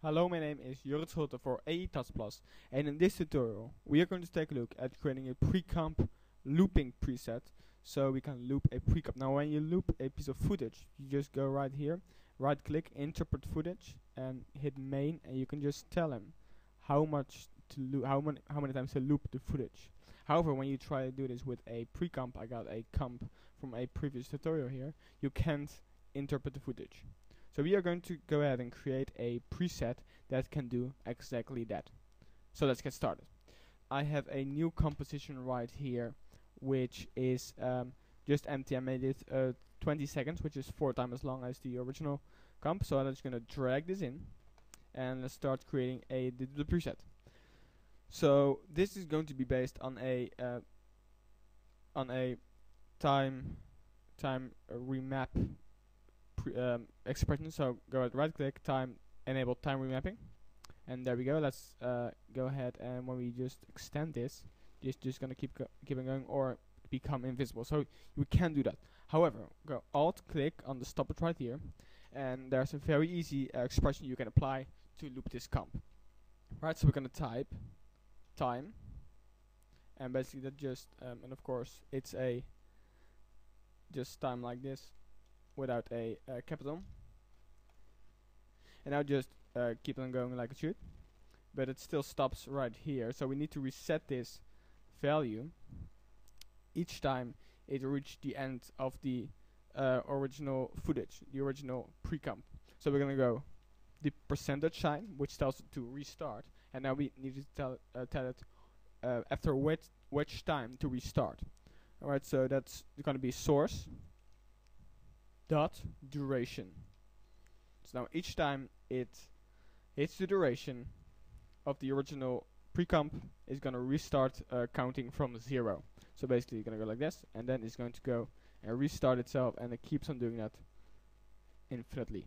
Hello, my name is Jurrit Schulte for AE and in this tutorial we are going to take a look at creating a pre-comp looping preset so we can loop a pre-comp. Now when you loop a piece of footage you just go right here, right click, interpret footage and hit main and you can just tell him how much to loop, how many, how many times to loop the footage. However, when you try to do this with a pre-comp, I got a comp from a previous tutorial here, you can't interpret the footage. So we are going to go ahead and create a preset that can do exactly that. So let's get started. I have a new composition right here which is um, just empty. I made it uh, 20 seconds which is four times as long as the original comp. So I'm just going to drag this in and let's start creating a the, the preset. So this is going to be based on a uh, on a time time remap um, expression. So go ahead, right click, time, enable time remapping. And there we go. Let's uh, go ahead and when we just extend this, it's just gonna keep go going or become invisible. So we can do that. However, go Alt click on the stopwatch right here, and there's a very easy uh, expression you can apply to loop this comp. Right, so we're gonna type time, and basically that just um, and of course it's a just time like this without a uh, capital. And now just uh, keep on going like it should. But it still stops right here. So we need to reset this value each time it reached the end of the uh, original footage, the original pre-comp. So we're gonna go the percentage sign, which tells it to restart, and now we need to tell uh, tell it uh, after which which time to restart. Alright, so that's gonna be source dot duration. So now each time it hits the duration of the original pre-comp is going to restart uh, counting from zero. So basically you're going to go like this and then it's going to go and restart itself and it keeps on doing that infinitely.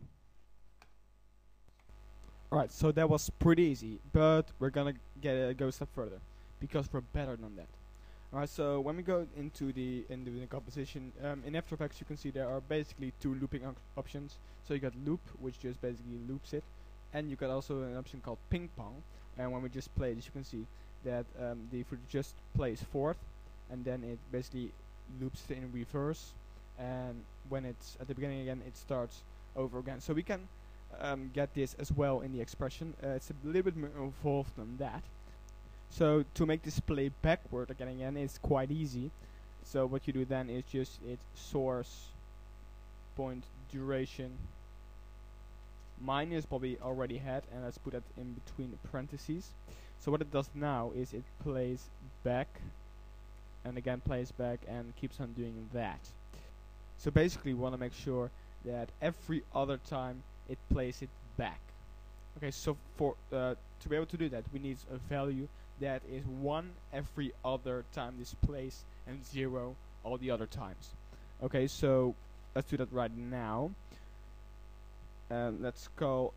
Alright, so that was pretty easy, but we're gonna get uh, go a step further because we're better than that. Alright, so when we go into the the composition, um, in After Effects you can see there are basically two looping options. So you got loop, which just basically loops it, and you got also an option called ping pong. And when we just play this, you can see that um, the footage just plays forth, and then it basically loops in reverse. And when it's at the beginning again, it starts over again. So we can um, get this as well in the expression. Uh, it's a little bit more involved than that. So to make this play backward again again is quite easy. So what you do then is just it source point duration minus Bobby already had and let's put that in between parentheses. So what it does now is it plays back and again plays back and keeps on doing that. So basically we want to make sure that every other time it plays it back. Okay, so for uh, to be able to do that we need a value that is 1 every other time this plays and 0 all the other times. Okay, so let's do that right now. And let's go.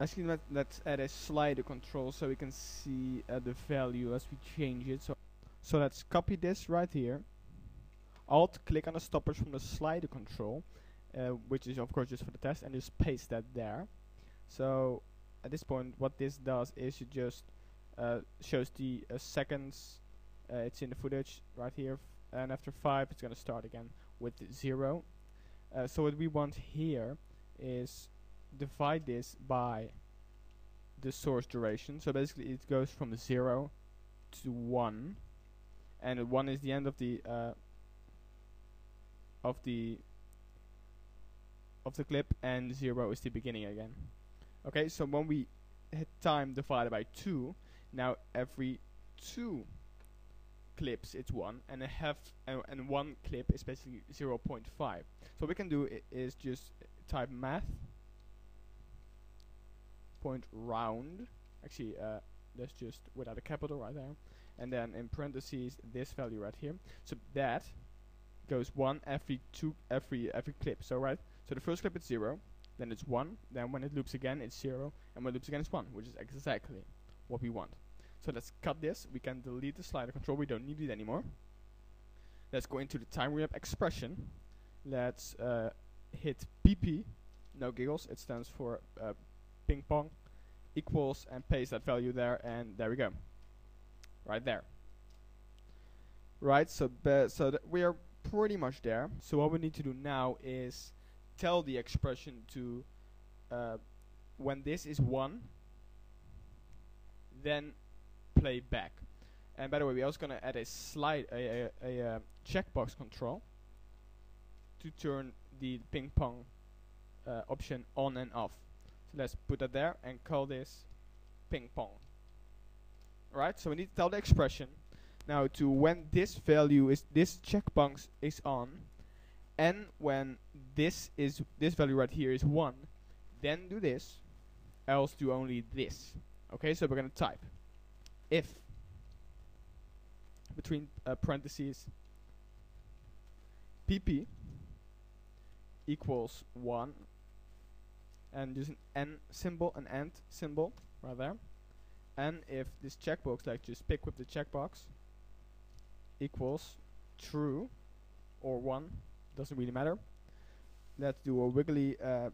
Actually, let, let's add a slider control so we can see uh, the value as we change it. So, so let's copy this right here. Alt click on the stopwatch from the slider control, uh, which is of course just for the test, and just paste that there. So at this point, what this does is you just shows the uh, seconds uh, it's in the footage right here and after 5 it's gonna start again with 0 uh, so what we want here is divide this by the source duration. So basically it goes from 0 to 1 and 1 is the end of the uh, of the of the clip and 0 is the beginning again. Okay so when we hit time divided by 2 now every two clips it's one and a half uh, and one clip is basically 0.5 so what we can do is just type math point round. Actually uh, that's just without a capital right there and then in parentheses this value right here. So that goes one every two every every clip so right? So the first clip is zero then it's one then when it loops again it's zero and when it loops again it's one which is exactly what we want so let's cut this. We can delete the slider control. We don't need it anymore. Let's go into the time remap expression. Let's uh, hit PP. No giggles. It stands for uh, ping pong. equals and paste that value there and there we go right there right so so we are pretty much there so what we need to do now is tell the expression to uh, when this is 1 then play back. And by the way we're also going to add a slide a, a, a, a checkbox control to turn the ping pong uh, option on and off. So let's put that there and call this ping pong. Right so we need to tell the expression. Now to when this value is this checkbox is on and when this is this value right here is 1 then do this else do only this. Okay so we're going to type if between uh, parentheses pp equals 1 and use an n symbol an and symbol right there. And if this checkbox like just pick with the checkbox equals true or 1 doesn't really matter. Let's do a wiggly uh,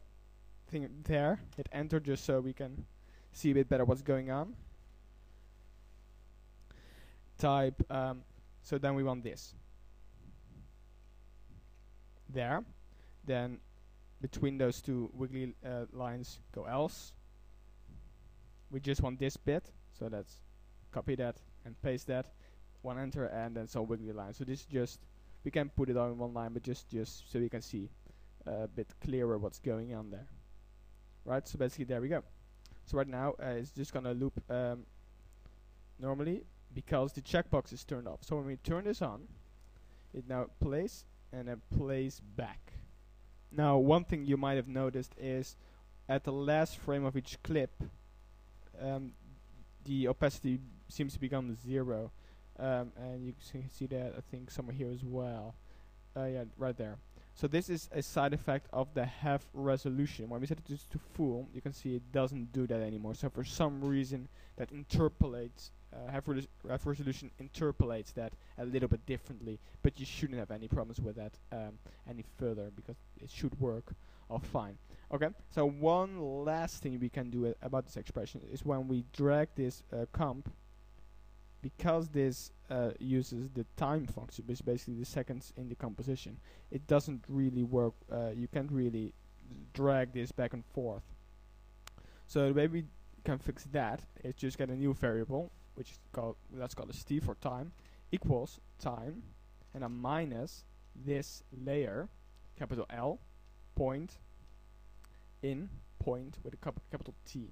thing there. Hit enter just so we can see a bit better what's going on type um, so then we want this. There. Then between those two wiggly uh, lines go else. We just want this bit so let's copy that and paste that. One enter and then some wiggly line so this just we can put it on one line but just just so you can see a bit clearer what's going on there. Right? So basically there we go. So right now uh, it's just gonna loop um, normally because the checkbox is turned off. So when we turn this on it now plays and then plays back. Now one thing you might have noticed is at the last frame of each clip um, the opacity seems to become zero. Um, and you can see that I think somewhere here as well. Uh, yeah right there so this is a side effect of the half resolution. When we set it to, full you can see it doesn't do that anymore. So for some reason that interpolates uh, half, half resolution interpolates that a little bit differently but you shouldn't have any problems with that um, any further because it should work all fine. Okay so one last thing we can do about this expression is when we drag this uh, comp because this uh, uses the time function, which is basically the seconds in the composition, it doesn't really work. Uh, you can't really drag this back and forth. So the way we can fix that is just get a new variable, which is called let's call it t for time, equals time, and a minus this layer, capital L, point in point with a capital T.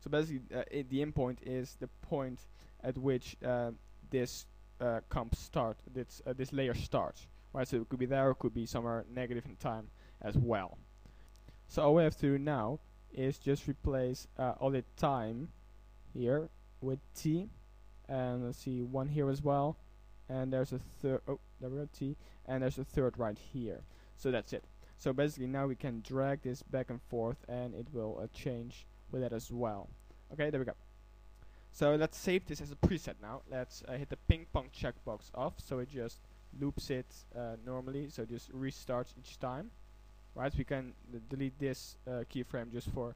So basically, uh, the in point is the point at which uh, this uh, comp start, this uh, this layer starts. Right, so it could be there, it could be somewhere negative in time as well. So all we have to do now is just replace all the time here with t, and let's see one here as well, and there's a third. Oh, there we go t, and there's a third right here. So that's it. So basically now we can drag this back and forth, and it will uh, change with that as well. Okay, there we go. So let's save this as a preset now. Let's uh, hit the ping pong checkbox off so it just loops it uh, normally, so it just restarts each time. Right, we can delete this uh, keyframe just for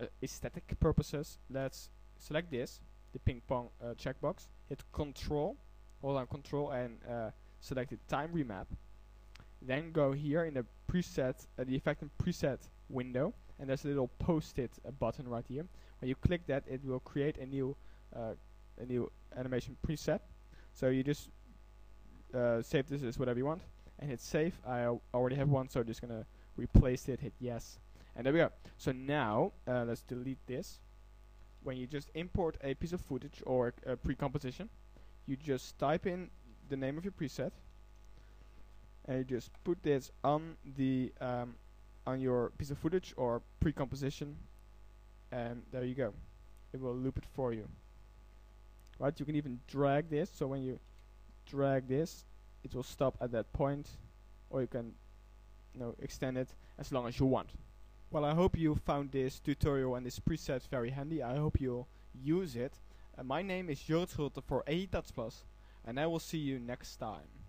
uh, aesthetic purposes. Let's select this, the ping pong uh, checkbox, hit control, hold on control and uh, select the time remap. Then go here in the preset, the effect and preset window, and there's a little post-it button right here. When you click that, it will create a new uh, a new animation preset. So you just uh, save this as whatever you want and hit save. I already have one, so I'm just gonna replace it. Hit yes, and there we go. So now uh, let's delete this. When you just import a piece of footage or a pre-composition, you just type in the name of your preset, and you just put this on the um, on your piece of footage or pre-composition, and there you go. It will loop it for you right? You can even drag this. So when you drag this it will stop at that point or you can you know extend it as long as you want. Well I hope you found this tutorial and this preset very handy. I hope you'll use it. Uh, my name is Joost Schulte for AE Plus and I will see you next time